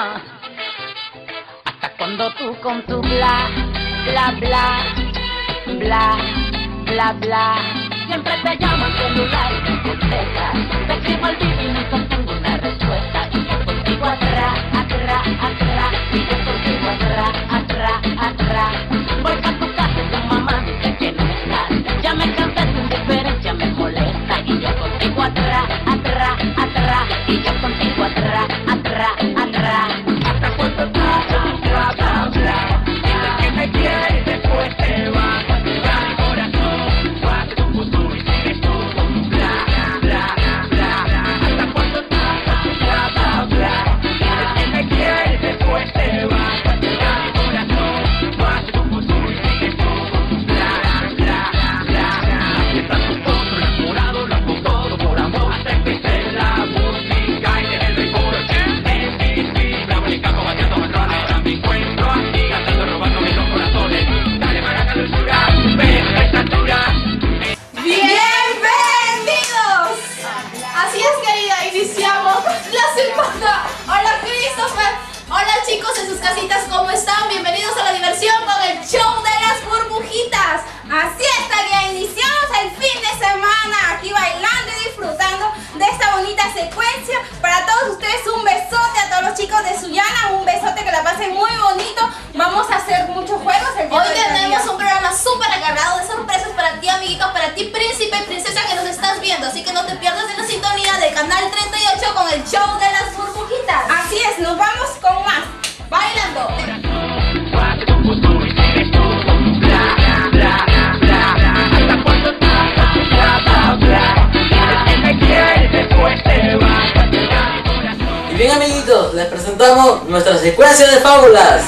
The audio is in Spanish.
Ah. Hasta cuando tú con tu bla, bla, bla, bla, bla, bla. Siempre te llamo al celular y no contestas. Te escribo al vídeo y nunca tengo una respuesta. Y yo contigo atrás, atrás, atrás. Y yo contigo atrás, atrás, atrás. Chicos en sus casitas, ¿cómo están? Bienvenidos a la diversión con el show de las burbujitas. Así es, Talia, iniciamos el fin de semana aquí bailando y disfrutando de esta bonita secuencia. Para todos ustedes, un besote a todos los chicos de Suyana, un besote que la pasen muy bonito. Vamos a hacer muchos juegos el Hoy tenemos un programa súper recargado de sorpresas para ti, amiguito, para ti, príncipe y princesa que nos estás viendo. Así que no te pierdas en la sintonía de Canal 38 con el show de las burbujitas. Así es, nos vamos presentamos nuestra secuencia de fábulas.